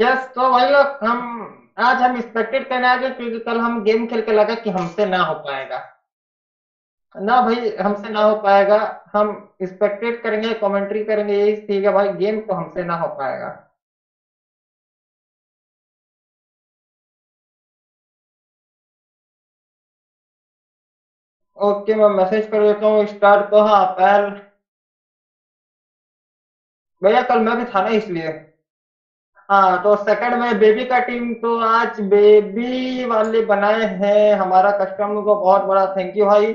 Yes तो भाई लोग हम, आज हम एक्सपेक्टेड करने आ गए क्योंकि कल हम गेम खेल के लगा कि हमसे ना हो पाएगा। ना भाई, हमसे ना हो पाएगा। हम एक्सपेक्टेड करेंगे कमेंट्री करेंगे, यही ठीक है भाई गेम तो हमसे ना हो पाएगा। ओके मैं मैसेज कर देता हूँ स्टार्ट तो हाँ पहल। भैया, कल मैं भी था ना इसलिए। हाँ तो सेकंड में बेबी का टीम तो आज बेबी वाले बनाए हैं हमारा कस्टमर को बहुत बड़ा थैंक यू भाई।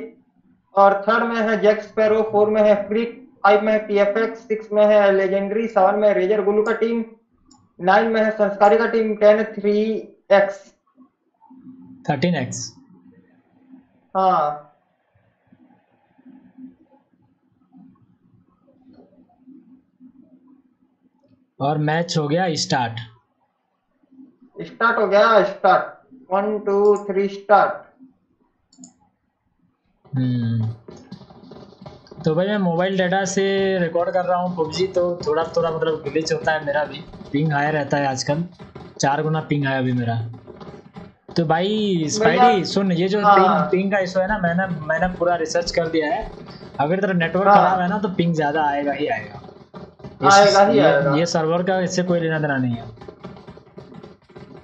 और थर्ड में है जैक स्पैरो फोर में है फ्रीक फाइव में है टीएफएक्स सिक्स में है लेजेंडरी सेवन में रेजर गुलू का टीम नाइन में है संस्कारी का team ten three X thirteen X हाँ। और मैच हो गया स्टार्ट स्टार्ट हो गया start one two three start हम्म. तो भाई मैं मोबाइल डाटा से रिकॉर्ड कर रहा हूँ पबजी तो थोड़ा थोड़ा मतलब ग्लिच होता है मेरा भी. पिंग हाई रहता है आजकल. चार गुना पिंग है अभी मेरा. तो भाई स्पाइडी सुन ये जो हाँ। पिंग पिंग का इशू है ना मैंने मैंने पूरा रिसर्च कर दिया है. अगर तेरा नेटवर्क हाँ। खराब है ना तो पिंग ज़्यादा आएगा ही आएगा. आएगा ही ये, आएगा। ये सर्वर का इससे कोई लेना देना नहीं है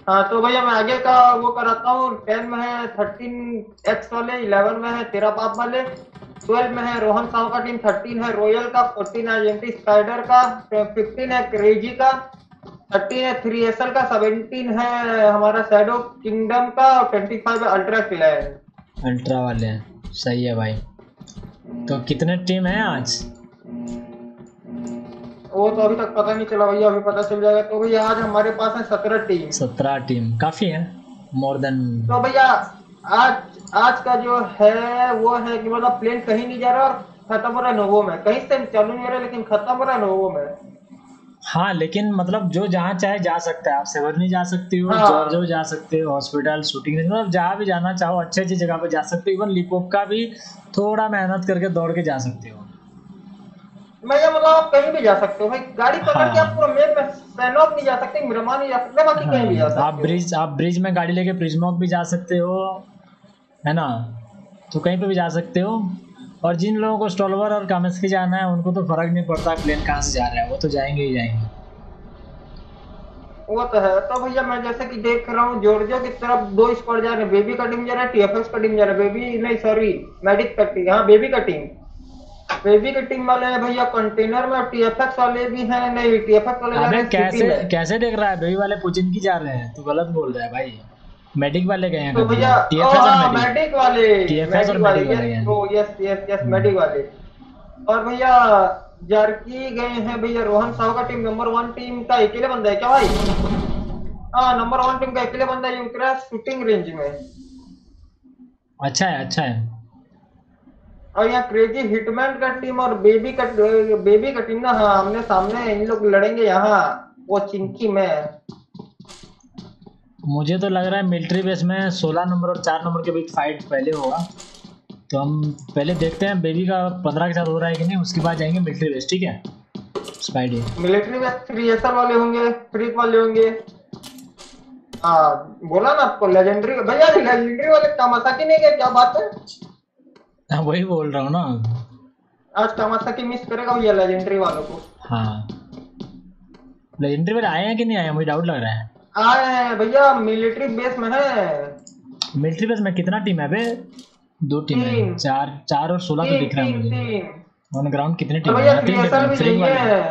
हाँ तो भैया मैं आगे का वो कराता हूँ टेन में है थर्टीन एक्स वाले इलेवन में है तेरा बाप वाले ट्वेल्व में है रोहन साहु का टीम थर्टीन है रॉयल का फोर्टीन है एजेंटी स्पाइडर का फिफ्टीन है क्रेजी का थर्टीन है थ्री एसएल का सेवेंटीन है हमारा शैडो किंगडम का और ट्वेंटी फाइव है अल्ट्रा क्लैन अल्ट्रा वाले हैं सही है भाई तो कितने टीम है आज वो तो अभी तक पता नहीं चला भैया अभी पता चल जाएगा। तो भैया आज हमारे पास है सत्रह टीम। सत्रह टीम काफ़ी है मोर देन तो भैया आज आज का जो है वो है कि मतलब प्लेन कहीं नहीं जा रहा और खत्म हो रहा है नोवो में। कहीं से चालू नहीं हो रहा लेकिन खत्म हो रहा है नोवो में। हाँ लेकिन मतलब जो जहाँ चाहे जा सकता है। आप सेवर्नी जा सकते हो हाँ। जॉर्जो जा सकते हो हॉस्पिटल शूटिंग मतलब जहाँ भी जाना चाहो अच्छी अच्छी जगह पे जा सकते हो। इवन लिपोक का भी थोड़ा मेहनत करके दौड़ के जा सकते हो। भैया मतलब आप कहीं भी जा सकते हो भाई गाड़ी पकड़ हाँ। के। आप पूरा मेप में सैनॉक नहीं जा सकते मिरमा नहीं जा सकते बाकी हाँ। कहीं भी जा सकते आप ब्रिज आप ब्रिज में गाड़ी लेके प्रिजमॉक भी जा सकते हो है ना तो कहीं पे भी जा सकते हो और जिन लोगों को स्टॉलवर और कामेस्की जाना है उनको तो फ़र्क नहीं पड़ता प्लेन कहाँ से जा रहा है वो तो जाएँगे ही जाएँगे वो तो है तो भैया मैं जैसे कि देख रहा हूँ जॉर्जियो की तरफ़ दो स्क्वाड जा रहे हैं बेबी का टीम जा रहा है टीएफएक्स का टीम जा रहा है बेबी नहीं सॉरी मेडिक का टीम हाँ बेबी का टीम बेबी की टीम वाले हैं भैया कंटेनर में टीएफएक्स वाले भी हैं। नहीं टीएफएक्स वाले अबे हैं कैसे कैसे देख रहा है? बेबी वाले पुचिन की जा रहे हैं। तू गलत बोल रहा है भाई। मेडिक वाले गए हैं तो भैया हाँ, मेडिक मेडिक वाले। और मेडिक वाले मेडिक वाले हैं। तो यस यस यस मेडिक वाले। और भैया जारकी गए हैं भैया रोहन साहु का टीम नंबर वन टीम का अकेले बंदा है क्या भाई? हाँ नंबर वन टीम का अकेले बंदा ये उतरा शूटिंग रेंज में। अच्छा है अच्छा है। और यहाँ क्रेजी हिटमैन का टीम और बेबी का बेबी का टीम ना हाँ हमने सामने इन लोग लड़ेंगे यहाँ वो चिंकी में। मुझे तो लग रहा है मिलिट्री बेस में 16 नंबर और 4 नंबर के बीच फाइट पहले होगा। तो हम पहले देखते हैं बेबी का 15 के साथ हो रहा है कि नहीं उसके बाद जाएँगे मिलिट्री बेस ठीक है? स्पाइडी मिलिट्री थ्री एसआर वाले होंगे फ्रीक वाले होंगे। हाँ बोला ना आपको लेजेंडरी भैया लेजेंडरी वाले कामासाकी नहीं गए क्या बात है? हाँ वही बोल रहा हूँ ना। आज कामासाकी मिस करेगा भैया लेजेंडरी वालों को। हाँ। लेजेंडरी वाले आए हैं कि नहीं आए मुझे डाउट लग रहा है। आए हैं भैया मिलिट्री बेस में है। मिलिट्री बेस में कितना टीम है बे दो टीम है। चार चार और सोलह तो दिख रहा है मुझे। ऑन ग्राउंड कितने टीम है? तीन फ्रीक वाले।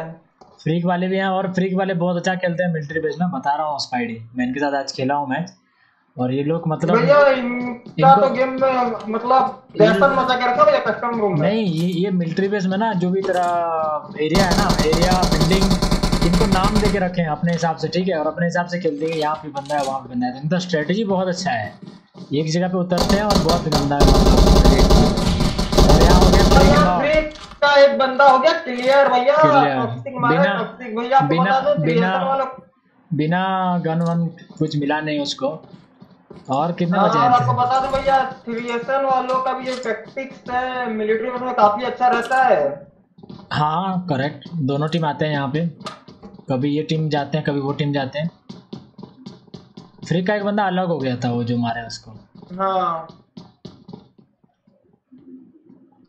फ्रीक वाले भी हैं और फ्रीक वाले बहुत अच्छा खेलते हैं मिलिट्री बेस में। बता रहा हूँ स्पाइडी मैं इनके साथ आज खेला हूँ मैच और ये लोग मतलब भैया इनका तो गेम में मतलब दहशत मचा के रखा भैया कस्टम रूम में? नहीं ये ये मिलिट्री बेस में ना जो भी तेरा एरिया है ना एरिया बिल्डिंग इनको नाम दे के रखे हैं अपने हिसाब से ठीक है? और अपने हिसाब से खेलते हैं यहाँ पे बंदा है वहाँ पे बंदा है। तो इनका स्ट्रेटेजी बहुत अच्छा है। एक जगह पे उतरते हैं और बहुत गंदा है। और यहाँ हो गया का एक बंदा हो गया क्लियर भैया बिना- बिना- वालों बिना गन वन कुछ मिला नहीं उसको। और कितने हाँ, बचे और आपको बता दो भैया थ्री एसएल वालों का भी ये टैक्टिक्स है मिलिट्री में काफ़ी अच्छा रहता है। हाँ करेक्ट दोनों टीम आते हैं यहाँ पे। कभी ये टीम जाते हैं कभी वो टीम जाते हैं। फ्री का एक बंदा अलग हो गया था वो जो मारे उसको। हाँ।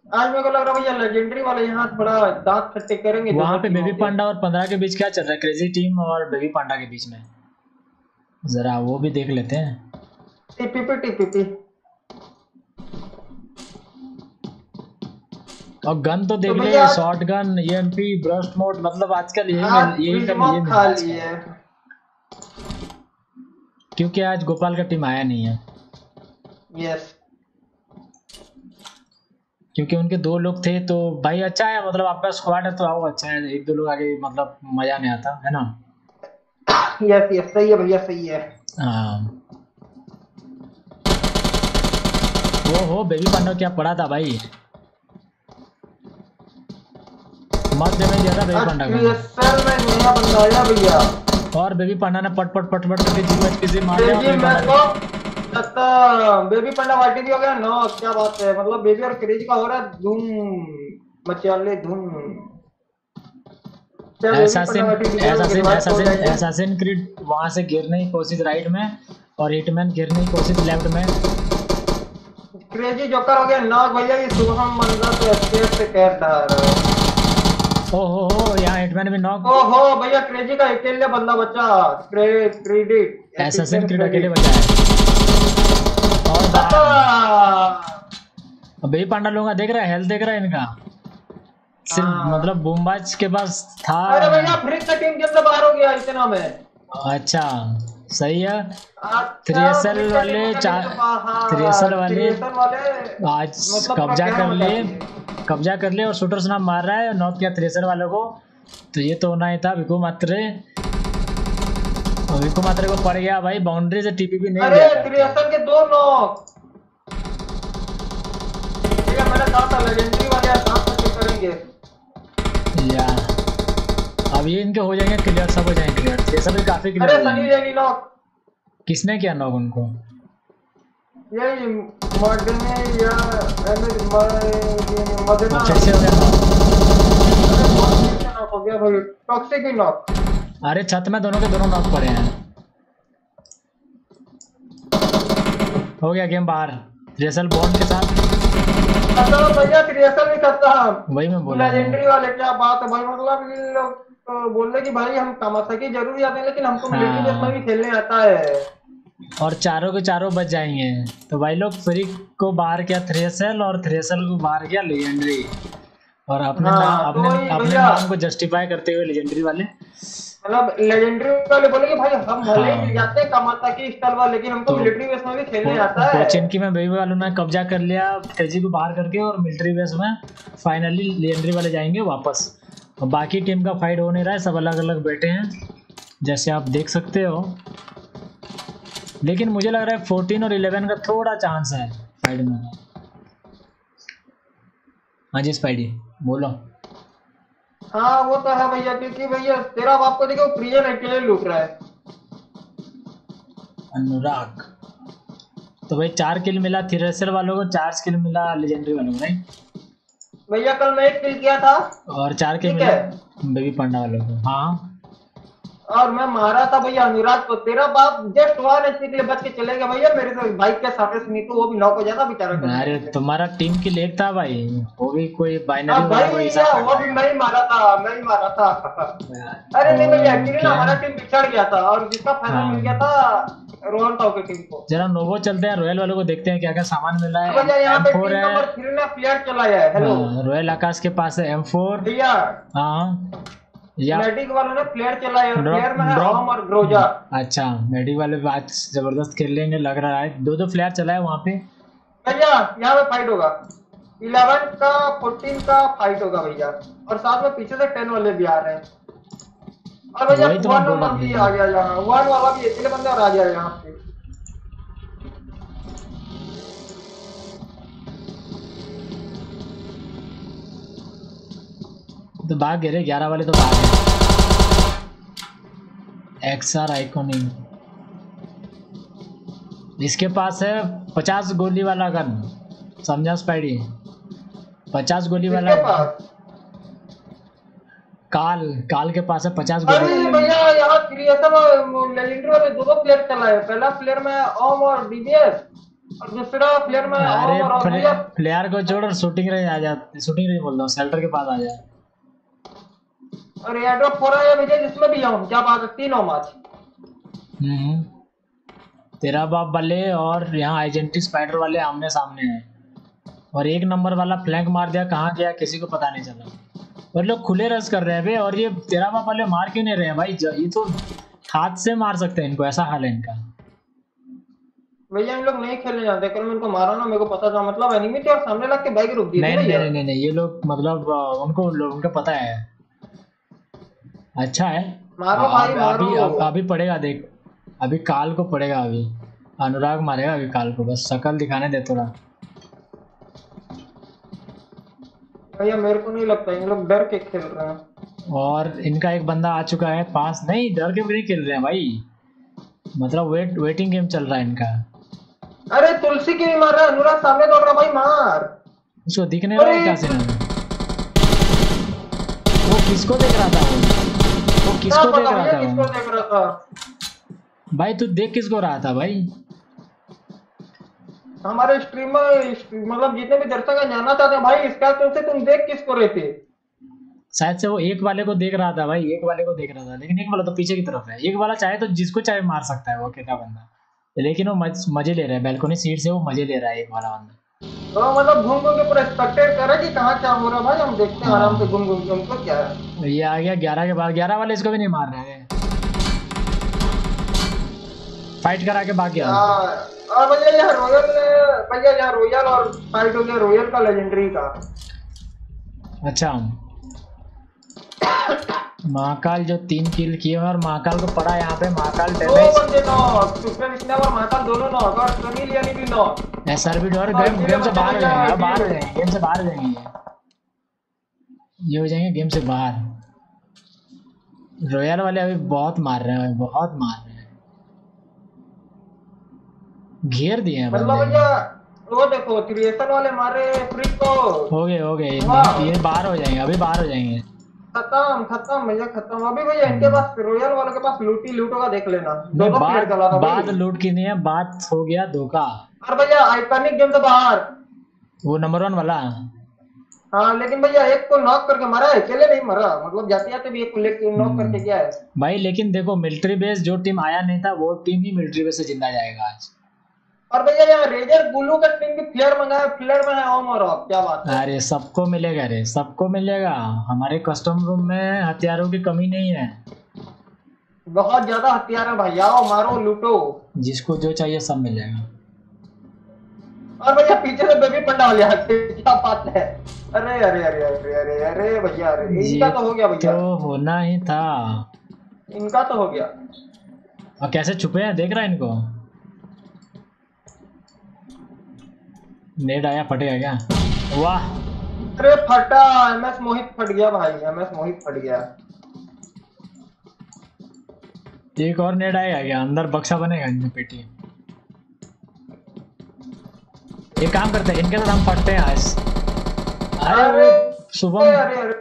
आज मेरे को लग रहा है भैया लेजेंडरी वाले यहाँ थोड़ा दांत खट्टे करेंगे वहाँ पे बेबी पांडा और पंद्रह के बीच क्या चल रहा है? क्रेजी टीम और बेबी पांडा के बीच में। जरा वो भी देख लेते हैं। टीपीपी टीपीपी और गन तो देख तो ले shotgun EMP burst mode मतलब आजकल यही आज यही प्रिज्मा ये खा है। क्योंकि आज गोपाल का टीम आया नहीं है। यस क्योंकि उनके दो लोग थे तो भाई अच्छा है मतलब आपका स्क्वाड है तो आओ अच्छा है। एक दो लोग आगे मतलब मज़ा नहीं आता है ना? यस यस सही है भैया सही है। हाँ। ओ हो बेबी पांडा क्या पड़ा था भाई? मत देने दिया था बेबी आज पांडा को और बेबी पांडा ने पट पट पट पट करके जीवन किसी मार दिया बेबी मैं पांडा तो लगता बेबी पंडा वाटी हो गया नो क्या बात है? मतलब बेबी और क्रेजी का हो रहा है धूम मचाले धूम। एसासिन क्रीड वहाँ से गिरने की कोशिश राइट में और हिटमैन गिरने की कोशिश लेफ़्ट में। क्रेजी जोकर हो गया नॉक भैया ये शुभम मंदा तो स्टेज से कह रहा ओ हो हो यहाँ हिटमैन भी नॉक ओहो भैया क्रेजी का अकेले बंदा बचा। क्रे क्रेडिट एसासिन क्रीड अकेले बचा है। और अब पांडा लोगों का देख रहा है हेल्थ देख रहा है इनका? सिर्फ़ हाँ। मतलब बूमबाज के पास था। अरे भैया फ्रिक का टीम कितना बाहर हो गया इतना में। अच्छा। सही है? अच्छा, थ्रेसर वाले टीम का चार- टीम बाहर, थ्रेसर वाले आज मतलब कब्जा कर ले कब्जा कर ले और शूटर से नाम मार रहा है नॉक किया थ्रेसर वालों को। तो ये तो होना ही था विको मात्रे। और विको मात्रे को पड़ गया भाई बाउंड्री से टीपी भी नहीं अरे थ्रेसर के दो नॉक। ठीक है मैंने कहा था लेजेंडरी वाले में करेंगे। यार अब ये इनके हो जाएँगे क्लियर सब हो जाएँगे क्लियर थ्रेसर भी काफ़ी क्लियर अरे सनी लेनी नॉक किसने किया नॉक उनको? यही मॉडर्न या एमएस मदना फिर से हो गया knock हो गया भाई टॉक्सिक ही नॉक अरे छत में दोनों के दोनों नॉक पड़े हैं। हो गया गेम बाहर। रेसल बॉन्ड के साथ। अच्छा भैया वही मैं बोल लेजेंडरी वाले क्या बात है? भाई मतलब इन लोग तो बोल रहे कि भाई हम कामासाकी ज़रूर जाते हैं लेकिन हमको हाँ। मिलिट्री बेस में भी खेलने आता है। और चारों के चारों बच जाएँगे। तो भाई लोग फ्रिक को बाहर किया थ्रेसल और थ्रेसल को बाहर किया लेजेंडरी और अपने हाँ, नाम तो अपने वही अपने नाम को जस्टिफाई करते हुए लेजेंडरी वाले। मतलब लेजेंडरी वाले बोले कि भाई हम भले हाँ। ही। जाते हैं कामासाकी स्टाइल वाले लेकिन हमको तो- मिलिट्री बेस में भी खेलने आता है। कोचिन की में बेबी वालों ने कब्जा कर लिया तेज़ी को बाहर करके और मिलिट्री बेस में फाइनली लेजेंडरी वाले जाएँगे वापस। और बाकी टीम का फाइट हो नहीं रहा है सब अलग अलग बैठे हैं जैसे आप देख सकते हो। लेकिन मुझे लग रहा है फोर्टीन और इलेवन का थोड़ा चांस है फाइट में। हाँ जी स्पाइडी बोलो। हाँ वो तो है भैया क्योंकि भैया तेरा बाप को देखो प्रियन अकेले लूट रहा है। अनुराग। तो भाई चार किल मिला थ्रेसर वालों को चार किल मिला लेजेंडरी वालों को नहीं भैया कल मैं एक किल किया था। और चार किल है। बेबी पांडा वालों को हाँ। और मैं मारा था भैया अनुराग को। तेरा बाप जस्ट वन एचपी के लिए बच के चले गया भैया। मेरे से बाइक के सामने से नीतू वो भी नॉक हो जाता बेचारा। अरे तुम्हारा टीम की लेग था भाई। वो भी कोई बाइनरी वाला भाई भैया वो भी मैं ही मारा था मैं ही मारा था। अरे नहीं भैया एक्चुअली हमारा टीम पिछड़ गया था और जिसका फाइनल हाँ। मिल गया था रोहन ताऊ की टीम को। जरा नोवो चलते हैं रॉयल वालों को देखते हैं क्या क्या सामान मिला है। भैया एम फोर है। प्लेयर चलाया है हेलो हाँ, रॉयल आकाश के पास है एम फोर हाँ। या मेडिक वालों ने प्लेयर चलाया और प्लेयर में है drop- और ग्रोजा अच्छा मेडिक वाले आज ज़बरदस्त खेल लेंगे लग रहा है। दो दो फ्लैट चला है वहाँ पे। भैया यहाँ पे फाइट होगा। इलेवन का फोर्टीन का फाइट होगा भैया। और साथ में पीछे से टेन वाले भी आ रहे हैं। और भैया वन नंबर भी आ गया यहाँ वन वाला भी अकेले बंदे और आ गया यहाँ पे। तो भाग गए रे ग्यारह वाले तो भाग गए। एक्स आर आइकोनिक इसके पास है पचास गोली वाला गन समझा स्पाइडी पचास गोली वाला पास? काल काल के पास है पचास अरे भैया यहाँ क्रिएशन लेजेंडरी वाले दो दो प्लेयर चला है। पहला प्लेयर में ओम और डीबीएस और दूसरा प्लेयर में अरे प्ले, प्लेयर को और शूटिंग रेंज आ जा शूटिंग रेंज बोल रहा हूँ शेल्टर के पास आ जा। और एयरड्रॉप हो रहा है भैया जिसमें भी हूँ क्या बात है तीन ओम आज तेरा बाप वाले और यहाँ आइडेंटिटी स्पाइडर वाले आमने सामने हैं। और एक नंबर वाला फ्लैंक मार दिया कहाँ गया किसी को पता नहीं चला। और लोग खुले रस कर रहे हैं बे और ये तेरा बाप वाले मार क्यों नहीं रहे हैं भाई? ये तो हाथ से मार सकते हैं इनको ऐसा हाल है इनका। भैया इन लोग नहीं खेलने जाते। कल मैं इनको मारा ना मेरे को पता था। मतलब एनिमी थे और सामने लग के बाइक रुक दी नहीं नहीं नहीं नहीं नहीं ये लोग मतलब उनको लोग उनको पता है। अच्छा है। मारो भाई, मारो। अभी अभी पड़ेगा देख। अभी काल को पड़ेगा अभी। अनुराग मारेगा अभी काल को बस शकल दिखाने दे थोड़ा। भैया मेरे को नहीं लगता इन लोग डर के खेल रहे हैं। और इनका एक बंदा आ चुका है पास। नहीं डर के भी नहीं खेल रहे हैं भाई। मतलब वेट वेटिंग गेम चल रहा है इनका। अरे तुलसी की भी मार रहा है अनुराग सामने दौड़ रहा भाई मार। उसको दिखने रहा है क्या सीन है? वो किसको देख रहा था? वो वो किसको देख रहा था? देख रहा था? भाई तू देख किसको रहा था भाई? हमारे स्ट्रीमर मतलब जितने भी दर्शक हैं जानना चाहते हैं भाई इसका तुमसे तुम देख किसको रहे थे? शायद से वो एक वाले को देख रहा था भाई एक वाले को देख रहा था। लेकिन एक वाला तो पीछे की तरफ़ है। एक वाला चाहे तो जिसको चाहे मार सकता है वो अकेला बंदा। लेकिन वो मज, मज़े ले रहा है बैल्कोनी सीट से वो मज़े ले रहा है एक वाला बंदा। तो मतलब घूम घूम के पूरा एक्सपेक्टेड कर रहा है कि कहाँ क्या हो रहा है भाई? हम देखते हैं आराम से घूम घूम के उनको क्या है। ये आ गया ग्यारह के बाद। ग्यारह वाले इसको भी नहीं मार रहे हैं। फाइट करा के भाग गया हाँ, और भैया यहाँ रॉयल भैया यहाँ रॉयल और फाइट हो गया रॉयल का लेजेंडरी का। अच्छा। महाकाल जो तीन किल किए और महाकाल को पड़ा यहाँ पे महाकाल दो डैमेज बंदे नॉक सुपर स्नैप और महाकाल दोनों नॉक और सुनील यानी भी knock S R B door और गेम गेम से बाहर हो जाएँगे बाहर हो जाएँगे गेम से बाहर हो जाएँगे। ये हो जाएँगे गेम से बाहर। रॉयल वाले अभी बहुत मार रहे हैं बहुत मार हैं। घेर दिए हैं मतलब भैया वो देखो क्रिएशन वाले मारे फ्री को। हो गए हो गए ये बाहर हो जाएँगे अभी बाहर हो जाएँगे। खत्म खत्म भैया खत्म। अभी भैया इनके पास रॉयल वाले के पास लूटी लूट होगा देख लेना। दोनों प्लेयर बात चला था बात लूट की नहीं है बात हो गया धोखा। और भैया आइकॉनिक गेम से बाहर। वो नंबर वन वाला। हाँ लेकिन भैया एक को नॉक करके मारा है अकेले नहीं मरा। मतलब जाते जाते भी एक को लेके नॉक करके गया है। भाई लेकिन देखो मिलिट्री बेस जो टीम आया नहीं था वो टीम ही मिलिट्री बेस से ज़िंदा जाएगा आज। और भैया यहाँ रेजर ब्लू का टीम की फ्लेयर मंगाया फ्लेयर में है ओम और ऑफ़ क्या बात है। अरे सबको मिलेगा रे सबको मिलेगा। हमारे कस्टम रूम में हथियारों की कमी नहीं है। बहुत ज़्यादा हथियार है भैया आओ मारो लूटो। जिसको जो चाहिए सब मिलेगा। और भैया पीछे से बेबी पंडा वाले क्या बात है। अरे अरे अरे अरे अरे अरे भैया अरे इनका तो हो गया भैया। तो होना ही था। इनका तो हो गया। और कैसे छुपे हैं? देख रहा है इनको? नेट आया फटेगा क्या? वाह। अरे फटा एमएस मोहित फट गया भाई एमएस मोहित फट गया। एक और नेट आया क्या? अंदर बक्सा बनेगा इनमें पेटी एक काम करते हैं इनके साथ हम फटते हैं आज। अरे सुबह अरे अरे।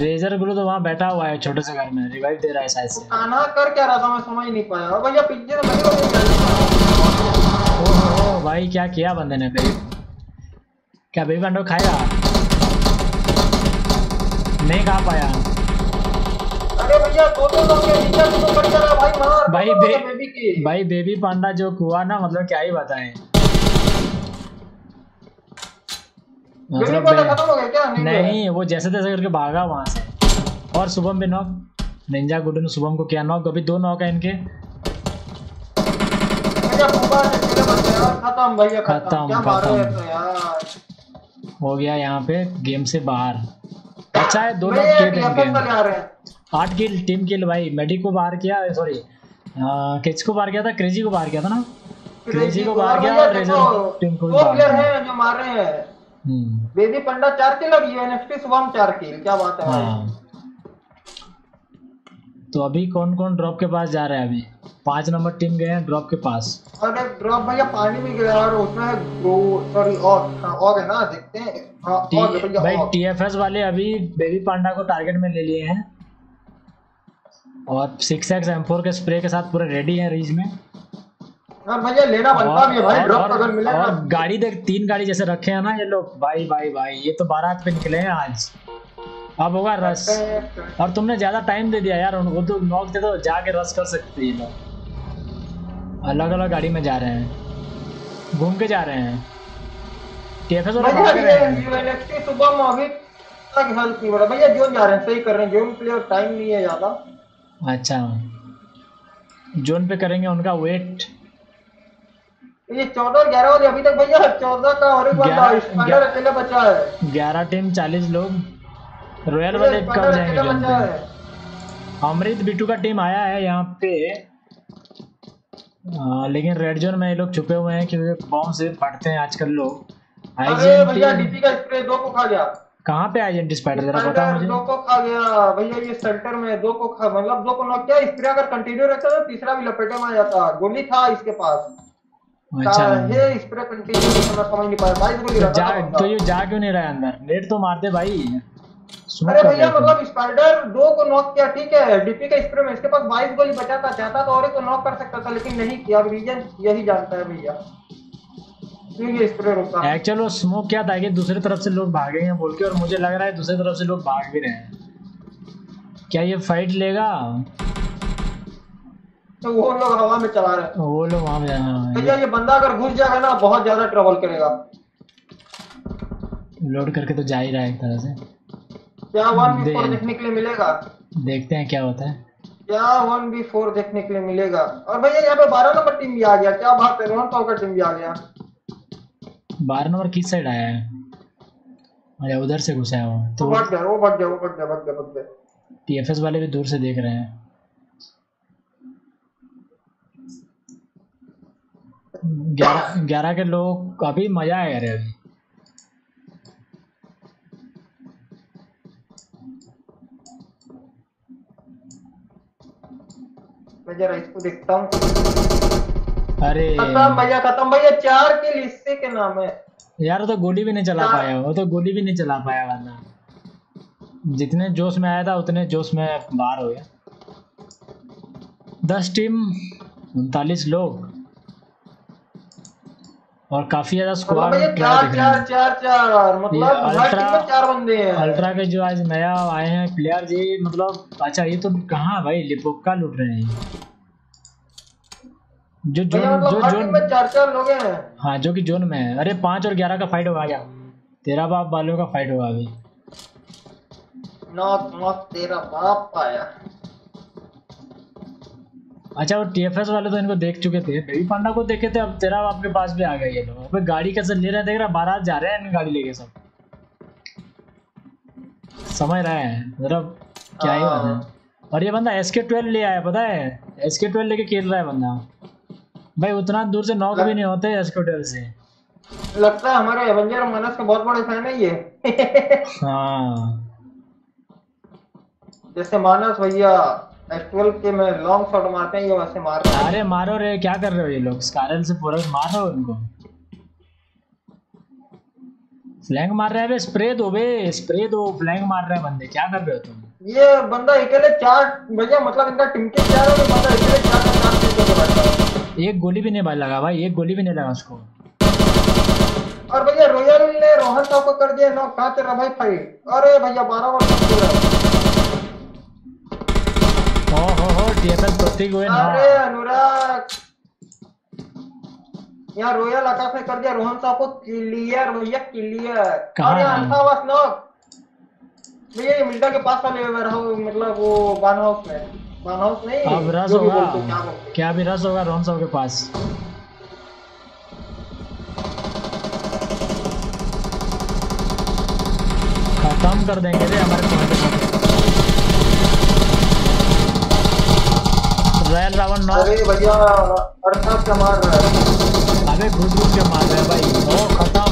रेजर गुरु तो वहाँ बैठा हुआ है छोटे से घर में रिवाइव दे रहा है शायद से। कान्हा कर क्या रहा था मैं समझ नहीं पाया। और भैया पीछे से लगे हुए ओहो भाई क्या किया बंदे ने बेबी? क्या बेबी अंडो खाएगा नहीं खा पाया। अरे भैया दो दो लोग तो भाई मार भाई बे- लोग बेबी की। भाई बेबी पांडा जो हुआ ना मतलब क्या ही बताएँ बेबी मतलब खत्म हो गया क्या? नहीं नहीं वो जैसे तैसे करके भागा वहाँ से। और शुभम भी नॉक निंजा गुड्डू ने शुभम को किया नॉक अभी दो नॉक है इनके। यार, खत्म खत्म। है गया यहाँ पे गेम से बाहर। अच्छा है दो नॉक किए आठ किल टीम किल भाई। मेडी को बाहर किया सॉरी किच को बाहर किया था? क्रेजी को बाहर किया था ना? क्रेजी को बाहर किया और रेजर टीम को भी बाहर किया। हैं जो मार रहे हैं। हम्म, बेबी पंडा चार किल और यूएनएफटी शुभम चार किल क्या बात है भाई? हाँ। तो अभी कौन कौन ड्रॉप के पास जा रहे हैं अभी? पाँच नंबर टीम गए हैं ड्रॉप के पास। और ड्रॉप भैया पानी में गया और उसमें है ग्रो सॉरी और हाँ ऑग है ना देखते हैं। हाँ भैया भाई टीएफएस वाले अभी बेबी पांडा को टारगेट में ले लिए हैं। और सिक्स एक्स एम फोर के स्प्रे के साथ पूरे रेडी हैं रीज में। और भैया लेना बनता भी है भाई ड्रॉप अगर मिले और ना गाड़ी देख तीन गाड़ी जैसे रखे हैं ना ये लोग। भाई भाई भाई ये तो बारात पे निकले हैं आज। अब होगा रस और तुमने ज़्यादा टाइम दे दिया यार उनको तो नॉक दे दो जाके रस कर सकते हैं लोग। अलग अलग गाड़ी में जा रहे हैं। घूम के जा रहे हैं। टीएफएस हैं। यूएनएक्सटी सुबह में अभी तक हेल्प नहीं हो भैया जोन जा रहे हैं सही कर रहे हैं। जोन के लिए टाइम नहीं है ज़्यादा। अच्छा। जोन पे करेंगे उनका वेट ये चौदह ग्यारह बजे अभी तक भैया चौदह का और एक ग्यारह- अकेले बचा है। ग्यारह टीम चालीस लोग। रॉयल वाले कब जाएँगे अमृत बिट्टू का टीम आया है यहाँ पे। आ, लेकिन रेड जोन में ये लोग छुपे हुए हैं क्योंकि बॉम्ब से फटते हैं आजकल लोग। भैया डीपी का स्प्रे दो को खा गया। कहाँ पे आईजीएन स्पाइडर जरा बता मुझे। दो को खा गया। भैया ये सेंटर में दो को खा मतलब दो को नॉक किया। स्प्रे अगर कंटिन्यू रहता तो तीसरा भी लपेटे में आ जाता। गोली था इसके पास। ये स्प्रे कंटिन्यू मैं समझ नहीं पाया। बाईस गोली तो जा तो ये जा क्यों नहीं रहा है अंदर? नेट तो मार दे भाई। अरे भैया मतलब स्पाइडर दो को नॉक किया ठीक है डीपी का स्प्रे में इसके पास बाईस गोली बचा था चाहता तो और एक को नॉक कर सकता था लेकिन नहीं किया। रीजन यही जानता है भैया। एक्चुअल वो स्मोक क्या था कि दूसरी तरफ़ से लोग भागे हैं बोल के और मुझे लग रहा है दूसरी तरफ़ से लोग भाग भी रहे हैं। क्या ये फाइट लेगा? तो वो लोग हवा में चला रहे हैं। वो लोग वहाँ जाना भैया ये बंदा अगर घुस जाएगा ना बहुत ज़्यादा ट्रबल करेगा। लोड करके तो जा ही रहा है एक तरह से। क्या वन बी फोर देखने के लिए मिलेगा? देखते हैं क्या होता है। क्या वन बी फोर देखने के लिए मिलेगा? और भैया यहाँ पे बारह नंबर टीम भी आ गया। क्या बात है रोहन पाल का टीम भी आ गया? बारह नंबर किस साइड आया है? अरे उधर से घुसा है वो। तो तो भाग गया वो भाग गया वो भाग गया भाग गया गया। टीएफएस वाले भी दूर से देख रहे हैं। ग्यारह ग्यारह के लोग अभी मज़ा आएगा रे अभी। मैं जरा इसको देखता हूँ। अरे। खत्म भैया खत्म। भैया चार के लिस्से के नाम है। यार वो तो गोली भी नहीं चला पाया वो तो गोली भी नहीं चला पाया वरना जितने जोश में आया था उतने जोश में बाहर हो गया। दस टीम उनतालीस लोग। और काफ़ी ज़्यादा मतलब स्क्वाड भैया चार चार चार चार। मतलब अल्ट्रा- चार बंदे हैं। अल्ट्रा के जो आज नया आए हैं प्लेयर जी मतलब अच्छा ये तो कहाँ भाई? लिपोक्का लूट रहे हैं। जो जोन जो मतलब टीम जोन में चार चार लोग हैं। हाँ जो कि जोन में है। अरे पाँच और ग्यारह का फाइट होगा क्या? तेरा बाप बालों का फाइट होगा अभी। नॉक नॉक तेरा बाप आया। अच्छा वो टीएफएस वाले तो इनको देख चुके थे। बेबी पांडा को देखे थे अब तेरा आपके पास भी आ गए ये लोग। अबे गाड़ी कैसे ले रहे हैं देख रहा बारात जा रहे हैं गाड़ी लेके सब। समझ रहे हैं? मतलब क्या ही बात है। और ये बंदा एस के ट्वेल्व ले आया पता है? एस के ट्वेल्व लेके खेल रहा है बंदा। भाई उतना दूर से नॉक भी नहीं होते एस के ट्वेल्व से। लगता है हमारे एवेंजर मानस के बहुत बड़े फ़ैन है ये। हाँ। जैसे मानस भैया के में लॉन्ग शॉट मारते हैं ये वैसे मार रहे हैं। अरे मारो रे क्या कर रहे हो ये लोग? स्कारल से पूरा मारो इनको? फ्लैंक मार रहे हैं बे स्प्रे दो बे स्प्रे दो फ्लैंक मार रहे हैं बंदे। क्या कर रहे हो तुम? ये बंदा अकेले चार भैया मतलब इनका टीम के चार है तो बंदा अकेले चार का चार टीम को बैठा है। एक गोली भी नहीं भाई लगा भाई एक गोली भी नहीं लगा उसको। और भैया रॉयल ने रोहन साहब को कर दिया नौ कहाँ चल रहा भाई फाइट अरे भैया बारह वर्ष ओ हो हो टीएफएस प्रतीक हुए अरे अनुराग। यहाँ रॉयल आकाश ने कर दिया रोहन साहब को क्लियर भैया क्लियर। कहाँ और ये है? अल्फ़ा वास नॉक भैया ये मिल्टा के पास वाले वेयर हाउस मतलब वो बान हाउस में। बान हाउस नहीं अब रस होगा। क्या क्या भी रस होगा रोहन साहब के पास? खत्म कर देंगे रे हमारे रॉयल रावण नौ अरे भैया अर्थात से मार रहा है? अबे घुस घुस के मार रहे हैं भाई? ओ खत्म।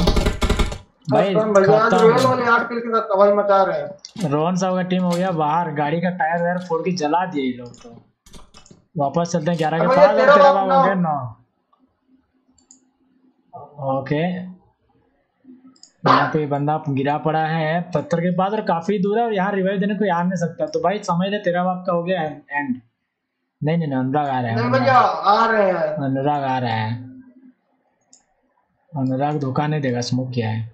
भाई खत्म रॉयल वाले आठ किल के साथ तबाही मचा रहे हैं। रोहन साहब का टीम हो गया बाहर गाड़ी का टायर वायर फोड़ के जला दिए ये लोग तो। वापस चलते हैं ग्यारह के पास तेरा बाप हो गया नौ। नौ। ओके। यहाँ पे बंदा गिरा पड़ा है पत्थर के पास और काफ़ी दूर है और यहाँ रिवाइव देने को आ नहीं सकता। तो भाई समझ ले तेरा बाप का हो गया एंड नहीं नहीं नहीं, अनुराग आ रहा है नहीं भैया अनुराग आ रहे हैं। अनुराग आ रहा है। अनुराग धोखा नहीं देगा स्मोक किया है।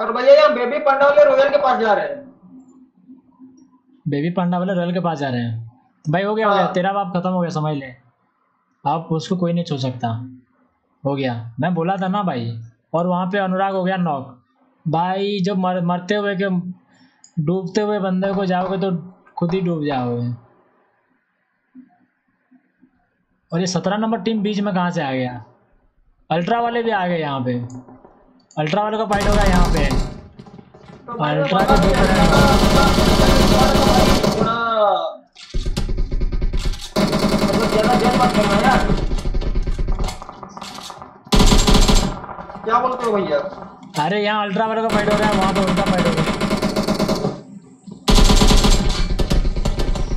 और भैया यहाँ बेबी पंडा वाले रॉयल के पास जा रहे हैं। बेबी पांडा वाले रॉयल के पास जा रहे हैं। भाई हो गया हो गया हाँ। तेरा बाप खत्म हो गया समझ ले। आप उसको कोई नहीं छू सकता। हो गया। मैं बोला था ना भाई और वहाँ पे अनुराग हो गया नॉक भाई जब मर, मरते हुए के डूबते हुए बंदे को जाओगे तो खुद ही डूब जाओगे। और ये सत्रह नंबर टीम बीच में कहाँ से आ गया? अल्ट्रा वाले भी आ गए यहाँ पे। अल्ट्रा वाले का फाइट होगा यहाँ पे। तो अल्ट्रा के दो मतलब क्या बोलते हो भैया? अरे यहाँ अल्ट्रा वाले का फाइट हो रहा है वहाँ पे उनका फाइट हो रहा है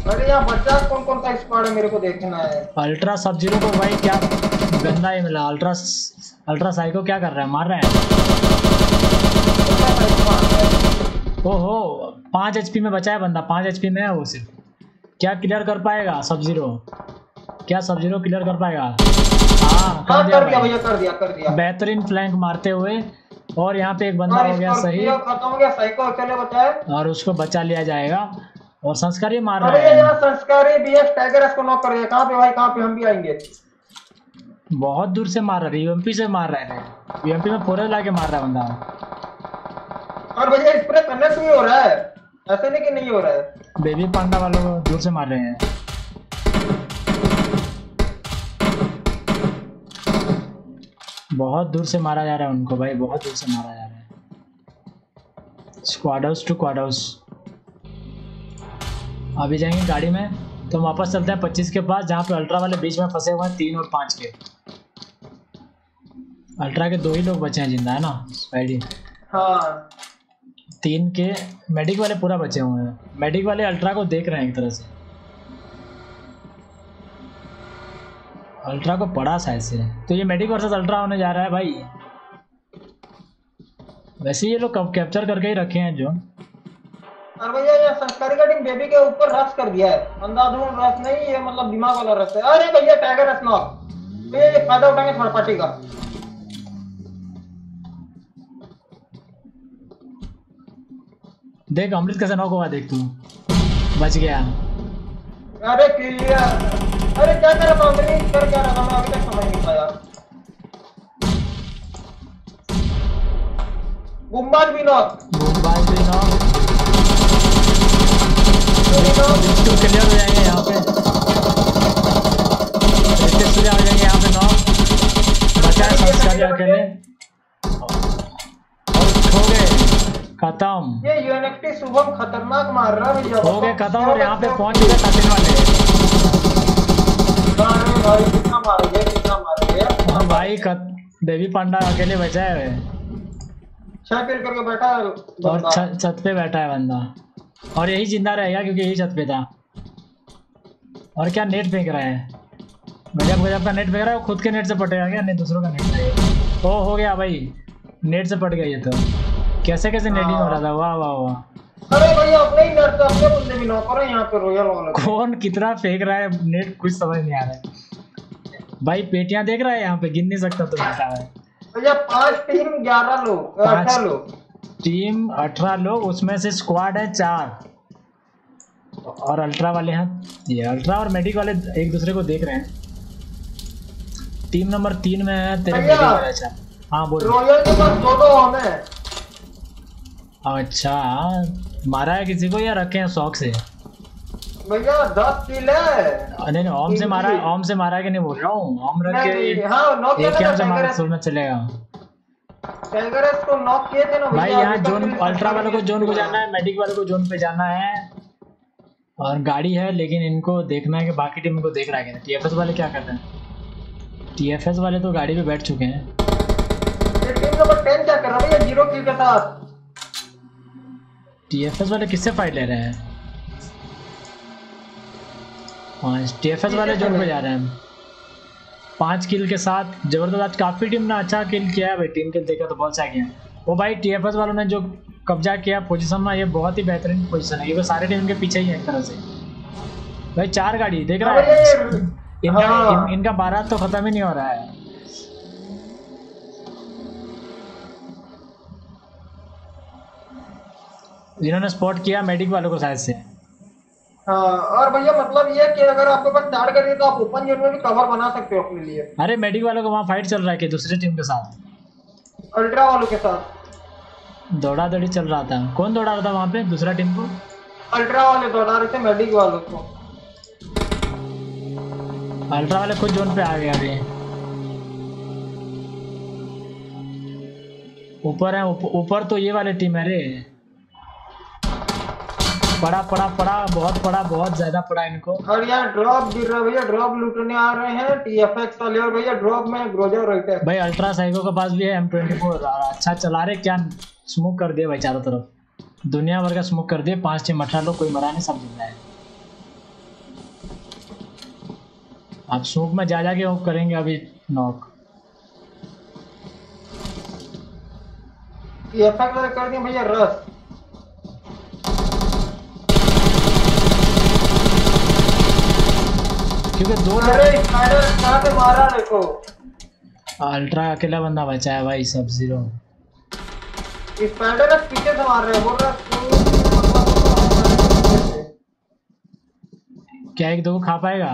अरे यहाँ बच्चा कौन कौन सा स्क्वाड है मेरे को देखना है? अल्ट्रा सब ज़ीरो को भाई क्या गंदा ही मिला। अल्ट्रा अल्ट्रा साइको क्या कर रहा है? मार रहा है? है। ओहो पाँच एचपी में बचा है बंदा। पाँच एचपी में है वो सिर्फ़। क्या क्लियर कर पाएगा सब ज़ीरो? क्या सब ज़ीरो क्लियर कर पाएगा? हाँ हाँ कर दिया कर दिया भैया कर दिया कर दिया। बेहतरीन फ्लैंक मारते हुए और यहाँ पे एक बंदा और हो गया सही। खत्म हो गया साइको अकेले बचा है और उसको बचा लिया जाएगा। और संस्कार ही मार रहा है। यहाँ संस्कारी बीएस टाइगर इसको नॉक कर दिया कहाँ पे भाई कहाँ पे हम भी आएँगे? बहुत दूर से मार रहा है यूएमपी से मार रहा है। यूएमपी में पूरे ला के मार रहा है बंदा। और भैया इस पर कनेक्ट भी हो रहा है। ऐसे नहीं कि नहीं हो रहा है? बेबी पांडा वालों को दूर से मार रहे हैं। बहुत दूर से मारा जा रहा है उनको भाई बहुत दूर से मारा जा रहा है। Squad house to quad house अभी जाएँगे गाड़ी में तो हम वापस चलते हैं पच्चीस के पास जहाँ पे अल्ट्रा वाले बीच में फंसे हुए हैं तीन और पाँच के। अल्ट्रा के दो ही लोग बचे हैं ज़िंदा है ना? स्पाइडी हाँ। तीन के मेडिक वाले पूरा बचे हुए हैं। मेडिक वाले अल्ट्रा को देख रहे हैं एक तरह से। अल्ट्रा को पड़ा शायद से। तो ये मेडिक वर्सेस अल्ट्रा होने जा रहा है भाई। वैसे ये लोग कैप्चर करके ही रखे हैं जो। और भैया ये संस्कारी का टीम बेबी के ऊपर रस कर दिया है। अंधाधुन रश नहीं ये मतलब दिमाग वाला रस है। अरे भैया टाइगर रश नॉक तो ये फ़ायदा उठाएँगे थर्ड पार्टी का। देख अमृत कैसे नॉक होगा देख तू। बच गया। अरे क्लियर। अरे क्या कर रहा मैंने कर क्या रहा मैं अभी तक समझ नहीं पाया। गुम्बाज भी नॉक बूमबाज भी नॉक नॉक टू क्लियर हो जाएँगे यहाँ पे रितेश सूर्या जाएँगे यहाँ पे नॉक बचा है संस्कारी अकेले और खो गए खत्म। ये यूएनएक्टी शुभम खतरनाक मार रहा है हो गए खत्म। और यहाँ पे पहुँच सचिन वाले भाई कितना मार गया कितना मार गया भाई देवी पांडा अकेले बचा है। छह किल बैठा है। और छत पे बैठा है बंदा। और यही ज़िंदा रहेगा क्योंकि यही छत पे था। और क्या नेट फेंक रहा है? गजब गजब का नेट फेंक रहा है वो खुद के नेट से पटेगा क्या? नहीं दूसरों का नेट ओ हो गया भाई। नेट से पट गया ये तो। कैसे कैसे नेटिंग हो रहा था? वाह वाह वाह। अरे भैया अपने ही नर्स अपने बंदे भी नौकर है यहाँ पे रॉयल वाले। कौन कितना फेंक रहा है? नेट कुछ समझ नहीं आ रहा है। भाई पेटियाँ देख रहा है यहाँ पे? गिन नहीं सकता तो है भैया पाँच टीम ग्यारह लोग अठारह लोग। टीम अठारह लोग उसमें से स्क्वाड है चार। और अल्ट्रा वाले हैं। ये अल्ट्रा और मेडिक वाले एक दूसरे को देख रहे हैं। टीम नंबर तीन में है तेरे मेडिक वाले अच्छा। हाँ बोल। रॉयल के पास दो दो हम। है अच्छा मारा है किसी को या रखे हैं शौक से? भैया दस किल है। अरे नहीं ओम से मारा ओम से मारा कि नहीं बोल रहा हूँ? ओम रख के हाँ एक क्या से मारा सोचना चलेगा। टाइगर को नॉक किए थे ना भाई यहाँ जोन अल्ट्रा वालों को जोन को जाना है मेडिक वालों को जोन पे जाना है और गाड़ी है लेकिन इनको देखना है कि बाकी टीम को देख रहा है टीएफएस वाले क्या कर रहे हैं? टीएफएस वाले तो गाड़ी पे बैठ चुके हैं। टीम नंबर टेन क्या कर रहा है भैया? ज़ीरो किल के साथ। टीएफएस वाले किससे फाइट ले रहे हैं? हाँ टीएफएस वाले जोन पे जा रहे हैं। पाँच किल के साथ ज़बरदस्त आज काफ़ी टीम ने अच्छा किल किया है। भाई टीम किल देखा तो बहुत अच्छा किया वो भाई टीएफएस वालों ने जो कब्जा किया पोजीशन में ये बहुत ही बेहतरीन पोजीशन है। ये सारे टीम के पीछे ही है एक तरह से। भाई चार गाड़ी देख रहा हाँ? है इनका हाँ। इन, इनका बारात तो खत्म ही नहीं हो रहा है। इन्होंने स्पॉट किया मेडिक वालों को शायद से। हाँ और भैया मतलब ये कि अगर आपके पास चार कर तो आप ओपन जोन में भी कवर बना सकते हो अपने लिए। अरे मेडिक वालों को वहाँ फाइट चल रहा है कि दूसरी टीम के साथ? अल्ट्रा वालों के साथ। दौड़ा दौड़ी चल रहा था। कौन दौड़ा रहा था वहाँ पे? दूसरा टीम को? अल्ट्रा वाले दौड़ा रहे थे मेडिक वालों को। अल्ट्रा वाले खुद जोन पे आ गए अभी। ऊपर है ऊप- ऊपर तो ये वाले टीम है रे। पड़ा पड़ा पड़ा बहुत पड़ा बहुत ज़्यादा पड़ा इनको। और यहाँ ड्रॉप गिर रहा है भैया ड्रॉप लूटने आ रहे हैं। टीएफएक्स वाले और भैया ड्रॉप में ग्रोजर रहते भाई अल्ट्रा साइको के पास भी है एम ट्वेंटी फोर अच्छा चला रहे क्या स्मोक कर दिया भाई चारों तरफ़? दुनिया भर का स्मोक कर दिया पाँच टीम अठारह लोग कोई मरा नहीं सब ज़िंदा है। आप स्मोक में जा जाके वो करेंगे अभी नॉक टीएफएक्स वाले कर दिए भैया रस। क्योंकि दो अरे मारा देखो? अल्ट्रा अकेला बंदा बचा है भाई सब ज़ीरो स्पाइडर पीछे से मार रहे हैं बोल रहा क्या एक दो को खा पाएगा?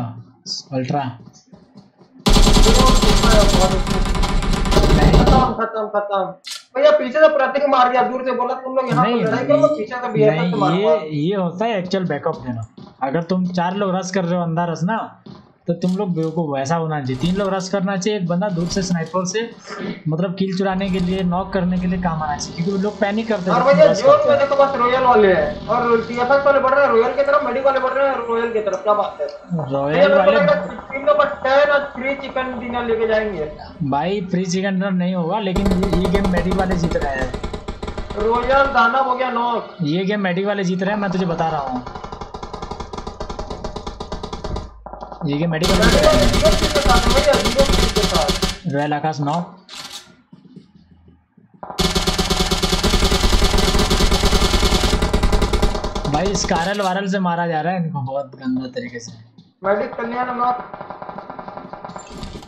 अल्ट्रा खत्म खत्म खत्म। भैया पीछे से प्रतीक मार दिया दूर से बोला तुम लोग यहाँ पर लड़ाई करो पीछे से नहीं ये ये होता है एक्चुअल बैकअप देना। अगर तुम चार लोग रस कर रहे हो अंदर रस ना तो तुम लोग बेवकूफ़ वैसा होना चाहिए। तीन लोग रस करना चाहिए एक बंदा दूर से स्नाइपर से मतलब किल चुराने के लिए नॉक करने के लिए काम आना चाहिए क्योंकि लोग पैनिक करते हैं। और भैया जोन में देखो बस रॉयल वाले हैं और टीएफएस वाले बढ़ रहे हैं रॉयल की तरफ़ मेडिक वाले बढ़ रहे हैं रॉयल की तरफ़ क्या बात है? रॉयल वाले टीम नंबर टेन और थ्री चिकन डिनर लेके जाएँगे। भाई फ्री चिकन डिनर नहीं होगा लेकिन ये, ये गेम मेडिक वाले जीत रहे हैं। रॉयल दानव हो गया नॉक ये गेम मेडिक वाले जीत रहे हैं मैं तुझे बता रहा हूँ ये गेम मेडिक वाले जीत रहे हैं ज़ीरो किल के साथ भैया ज़ीरो किल के साथ रॉयल आकाश नौ भाई स्कारल वारल से मारा जा रहा है इनको बहुत गंदा तरीके से। मेडिक कल्याण नॉक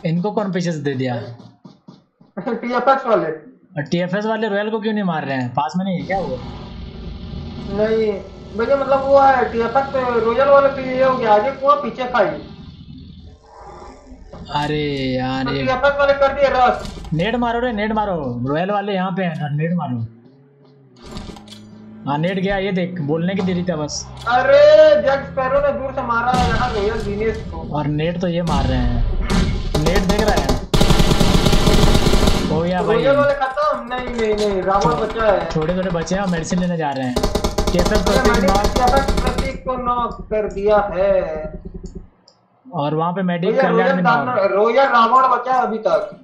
इनको कौन पीछे से दे दिया? टीएफएस वाले। और टीएफएस वाले रॉयल को क्यों नहीं मार रहे हैं? पास में नहीं है क्या वो? नहीं भैया मतलब वो है टीएफएस रॉयल वाले के लिए हो गया आगे कुआँ पीछे खाई अरे यार ये टीएफएस वाले कर दिए रस। नेट मारो रे नेट मारो। रॉयल वाले यहाँ पे हैं नेट मारो। हाँ नेट गया ये देख बोलने की देरी था बस। अरे जैक स्पैरो ने दूर से मारा है यहाँ रॉयल दिनेश को। और नेट तो ये मार रहे हैं। नेट देख रहे हैं। हो गया भाई। रॉयल वाले खत्म। नहीं नहीं नहीं रावण बचा है। थोड़े थोड़े बचे हैं और मेडिसिन लेने जा रहे हैं। केसर प्रतीक को नॉक कर दिया है। और वहाँ पे मेडिक कल्याण में दान- रावण बचा है अभी तक।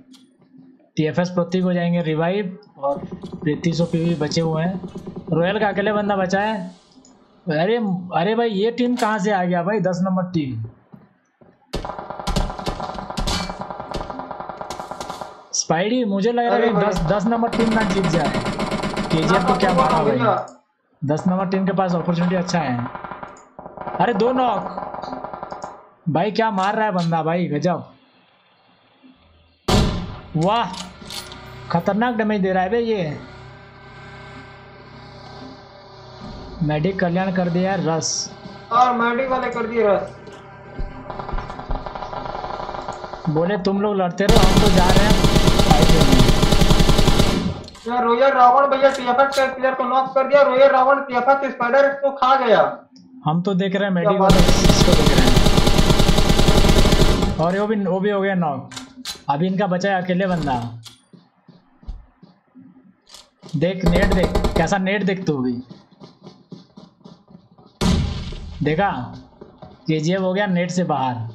टीएफएस प्रतीक हो जाएँगे रिवाइव और प्रीति सोपी भी बचे हुए हैं। रॉयल का अकेले बंदा बचा है। अरे अरे भाई ये टीम कहाँ से आ गया भाई? दस नंबर टीम स्पाइडी मुझे लग रहा है भाई। दस दस नंबर टीम ना जीत जाए। केजीएफ को क्या मारा भाई? भैया दस नंबर टीम के पास अपॉर्चुनिटी अच्छा है। अरे दो नॉक भाई क्या मार रहा है बंदा भाई? गजब। वाह खतरनाक डैमेज दे रहा है भाई ये। मेडिक कल्याण कर दिया है रस। और मेडिक वाले कर दिए रस। बोले तुम लोग लड़ते रहो हम तो जा रहे हैं। करने। रावण भैया टीएफएस के प्लेयर को नॉक कर दिया। रॉयल रावण टीएफएस स्पाइडर को खा गया। हम तो देख रहे हैं मेडिक वाले इसको देख रहे हैं। और वो भी वो भी हो गया नॉक अभी इनका बचा है अकेले बंदा। देख नेट देख कैसा नेट देख तू अभी देखा? के हो गया नेट से बाहर।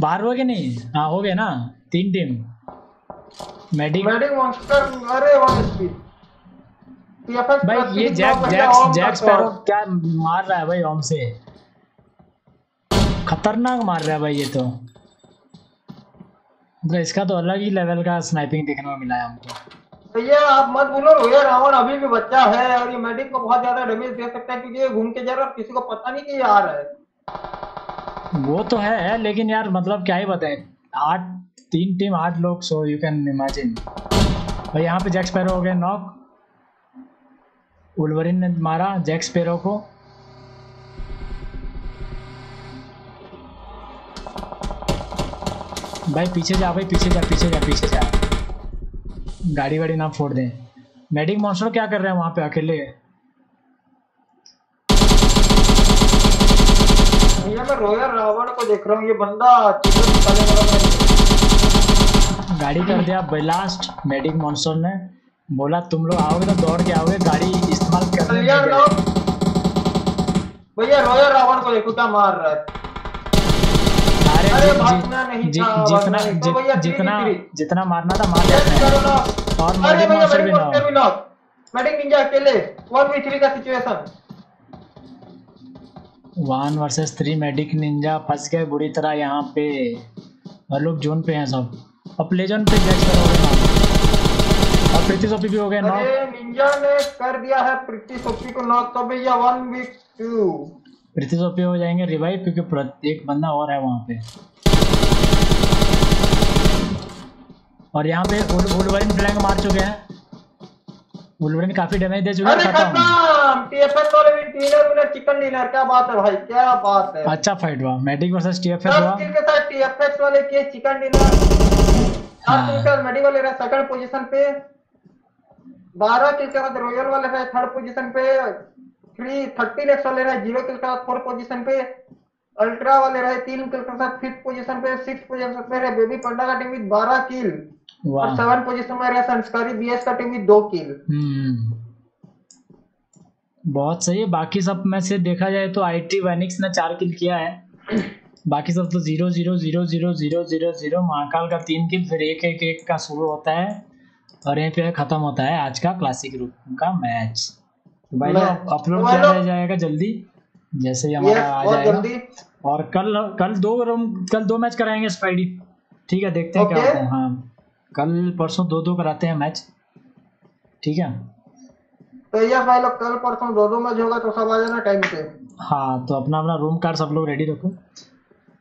बाहर हो गए नहीं? हाँ हो गए ना। तीन टीम मेडिक मेडिक मॉन्स्टर अरे वन एचपी टीएफएक्स भाई ये जैक जैक्स जैक स्पैरो क्या मार रहा है भाई ओम से? खतरनाक मार रहा है भाई ये तो। मतलब इसका तो अलग ही लेवल का स्नाइपिंग देखने को मिला है हमको। भैया आप मत बोलो रोया रावण अभी भी बच्चा है और ये मेडिक को बहुत ज़्यादा डैमेज दे सकता है क्योंकि ये घूम के जा रहा है किसी को पता नहीं कि ये आ रहा है। वो तो है लेकिन यार मतलब क्या ही बताए। आठ, तीन टीम, आठ लोग सो यू कैन इमेजिन भाई, यहाँ पे जैक स्पैरो हो गए नॉक उलवरिन ने मारा जैक स्पैरो को. भाई, पीछे जा, भाई, पीछे जा पीछे जा पीछे जा. गाड़ी वाड़ी ना फोड़ दे. मेडिक मॉन्स्टर क्या कर रहे हैं वहाँ पे अकेले? मैं रोया रावण को देख रहा हूँ, ये बंदा चिकन वाला। गाड़ी कर दिया ब्लास्ट मेडिक मॉन्स्टर ने। बोला तुम लोग आओगे तो दौड़ के आओगे गाड़ी इस्तेमाल देंगे। भैया रोया रावण को देखो क्या मार रहा है। अरे अरे जि, जि, जितना नहीं भैया, जितना। जितना मारना था मार देते हैं। और मेडिक मॉन्स्टर भी ना। मेडिक निंजा अकेले। वन वी थ्री का situation one versus three medic ninja फंस गए बुरी तरह यहाँ पे। और लोग जोन पे हैं सब। अब लेजेंड पे जैक्स करोगे ना। अब प्रीति सोपी भी हो गए नॉक निंजा ने कर दिया है प्रीति सोपी को नॉक तो भैया वन वीक टू प्रीति सोपी हो जाएँगे रिवाइव क्योंकि प्रत्येक बंदा और है वहाँ पे। और यहाँ पे उल, उलवरिन फ्लैंग मार चुके हैं। उलवरिन काफ़ी डैमेज दे चुके हैं खत्म! टीएफएस वाले win winner winner chicken dinner क्या बात है भाई? क्या बात है? अच्छा फाइट हुआ। मेडिक वर्सेस टीएफएस हुआ। किल के साथ टीएफएस वाले के चिकन डिनर हाँ। आठ किल के मेडी वाले रहे सेकंड पोजीशन पे? बारह किल के बाद रॉयल वाले रहे थर्ड पोजीशन पे। थ्री थर्टीन एक्स वाले रहे ज़ीरो किल के साथ फोर्थ पोजीशन पे। अल्ट्रा वाले रहे तीन किल के साथ फिफ्थ पोजीशन पे सिक्स पोजीशन पे रहे। बेबी पंडा का टीम विद बारह किल और सेवन पोजीशन में रहे संस्कारी बीएस का टीम विद दो किल हम्म। बहुत सही है। बाकी सब में से देखा जाए तो आईटी वैनिक्स ने चार किल किया है। बाकी सब तो zero zero zero zero zero zero zero Mahakal का तीन किल फिर एक एक एक का शुरू होता है। और यहीं पे खत्म होता है आज का क्लासिक रूप का मैच तो भाई लोग अपलोड तो किया लोग- जाएगा जल्दी। जैसे ही हमारा आ जाएगा। और कल कल दो कल दो मैच कराएँगे स्पाइडी ठीक है देखते हैं क्या होता है। हाँ। कल परसों दो दो कराते हैं मैच ठीक है? तो यस भाई लोग कल परसों दो दो मैच होगा तो सब आ जाना टाइम पे हाँ तो अपना अपना रूम कार्ड सब लोग रेडी रखो।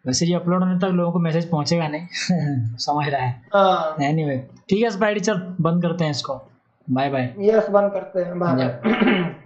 वैसे ये अपलोड होने तक लोगों को मैसेज पहुंचेगा नहीं। समझ रहा है। हाँ। एनीवे ठीक है स्पाइडी चल बंद करते हैं इसको। बाय बाय यस बंद करते हैं। Bye